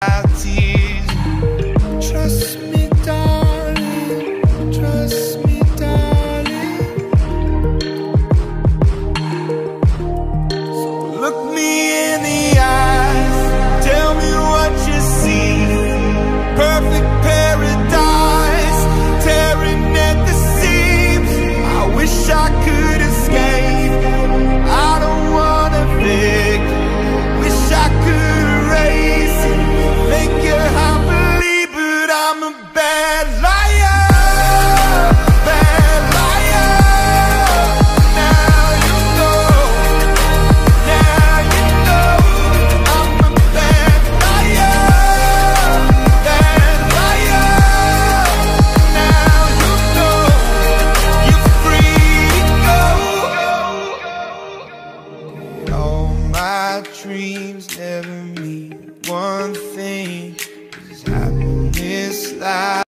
reality my dreams never mean one thing. Cause happiness lies.